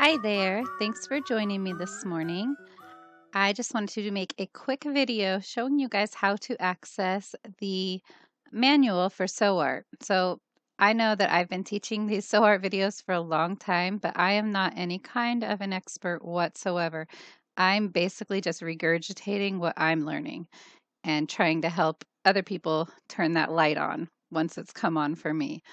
Hi there. Thanks for joining me this morning. I just wanted to make a quick video showing you guys how to access the manual for SewArt. So I know that I've been teaching these SewArt videos for a long time, but I am not any kind of an expert whatsoever. I'm basically just regurgitating what I'm learning and trying to help other people turn that light on once it's come on for me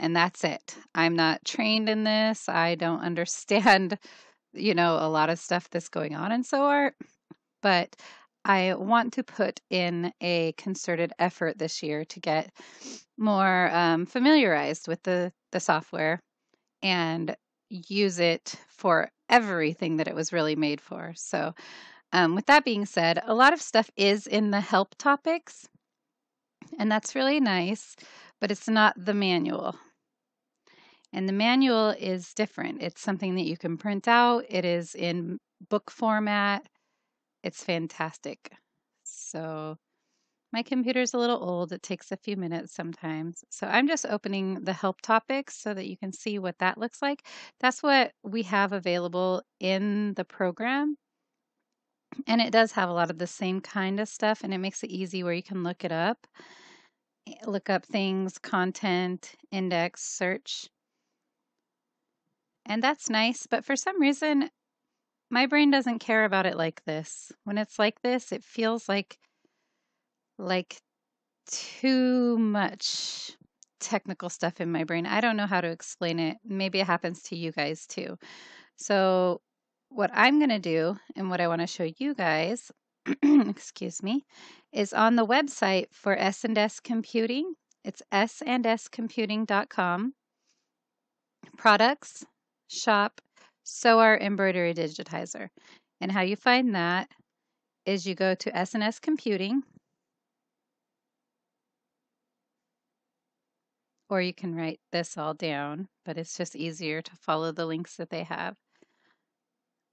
and that's it. I'm not trained in this. I don't understand, you know, a lot of stuff that's going on in SewArt, but I want to put in a concerted effort this year to get more um, familiarized with the, the software and use it for everything that it was really made for. So, um, with that being said, a lot of stuff is in the help topics, and that's really nice, but it's not the manual. And the manual is different. It's something that you can print out. It is in book format. It's fantastic. So my computer's a little old. It takes a few minutes sometimes. So I'm just opening the help topics so that you can see what that looks like. That's what we have available in the program. And it does have a lot of the same kind of stuff and it makes it easy where you can look it up. Eh, look up things, content, index, search. And that's nice, but for some reason, my brain doesn't care about it like this. When it's like this, it feels like like too much technical stuff in my brain. I don't know how to explain it. Maybe it happens to you guys too. So what I'm going to do and what I want to show you guys, excuse me, is on the website for S&S Computing. It's sandscomputing.com. Products, shop SewArt embroidery digitizer. And how you find that is you go to S&S Computing, or you can write this all down, but it's just easier to follow the links that they have.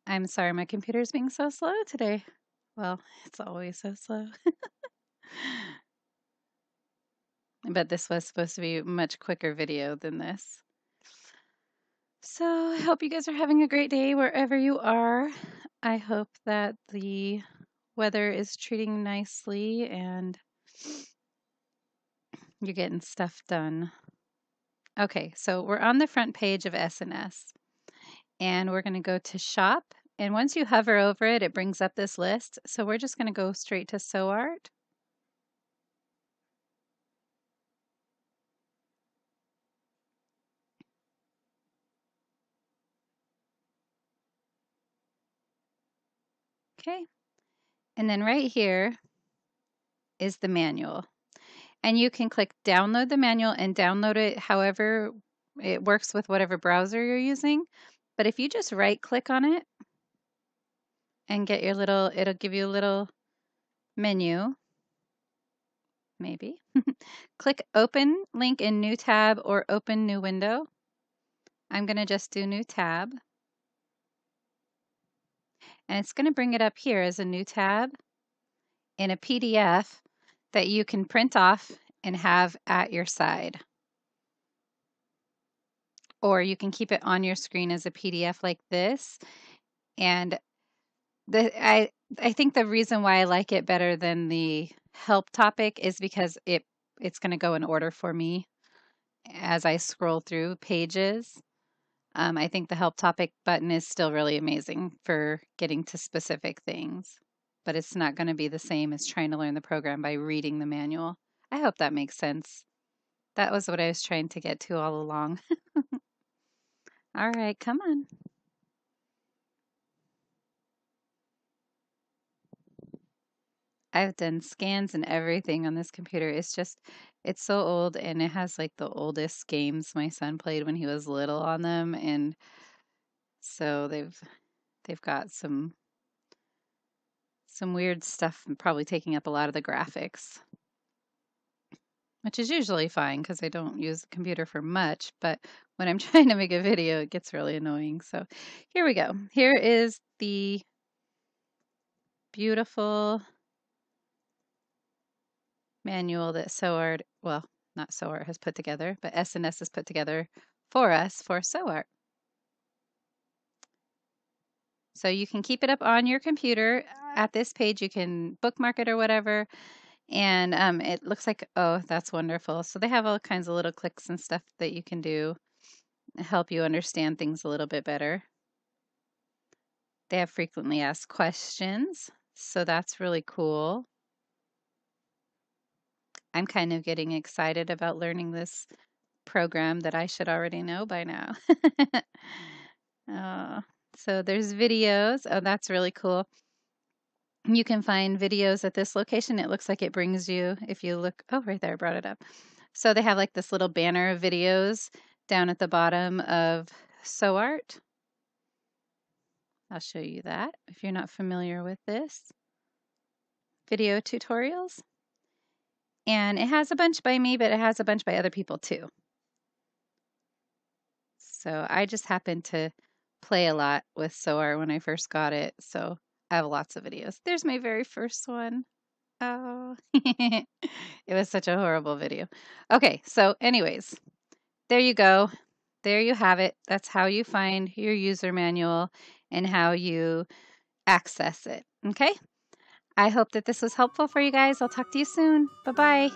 I'm sorry my computer's being so slow today. Well, it's always so slow. but this was supposed to be a much quicker video than this. So I hope you guys are having a great day wherever you are. I hope that the weather is treating nicely and you're getting stuff done. Okay, so we're on the front page of S&S we're going to go to shop. And once you hover over it, it brings up this list. So we're just going to go straight to SewArt. Okay. And then right here is the manual. And you can click download the manual and download it however it works with whatever browser you're using. But if you just right click on it and get your little, it'll give you a little menu, maybe. click open link in new tab or open new window. I'm going to just do new tab. And it's going to bring it up here as a new tab in a PDF that you can print off and have at your side. Or you can keep it on your screen as a PDF like this. And the I I think the reason why I like it better than the help topic is because it it's going to go in order for me as I scroll through pages. Um, I think the help topic button is still really amazing for getting to specific things, but it's not going to be the same as trying to learn the program by reading the manual. I hope that makes sense. That was what I was trying to get to all along. all right, come on. I've done scans and everything on this computer. It's just, it's so old and it has like the oldest games my son played when he was little on them. And so they've, they've got some, some weird stuff probably taking up a lot of the graphics, which is usually fine because I don't use the computer for much. But when I'm trying to make a video, it gets really annoying. So here we go. Here is the beautiful manual that SewArt, well, not SewArt has put together, but S&S has put together for us for SewArt. So you can keep it up on your computer at this page. You can bookmark it or whatever. And um, it looks like, oh, that's wonderful. So they have all kinds of little clicks and stuff that you can do help you understand things a little bit better. They have frequently asked questions, so that's really cool. I'm kind of getting excited about learning this program that I should already know by now. oh, so there's videos. Oh, that's really cool. You can find videos at this location. It looks like it brings you, if you look, oh, right there, I brought it up. So they have like this little banner of videos down at the bottom of SewArt. I'll show you that if you're not familiar with this. Video tutorials. And it has a bunch by me, but it has a bunch by other people too. So I just happened to play a lot with SewArt when I first got it. So I have lots of videos. There's my very first one. Oh, it was such a horrible video. Okay, so anyways, there you go. There you have it. That's how you find your user manual and how you access it. Okay? I hope that this was helpful for you guys. I'll talk to you soon. Bye bye.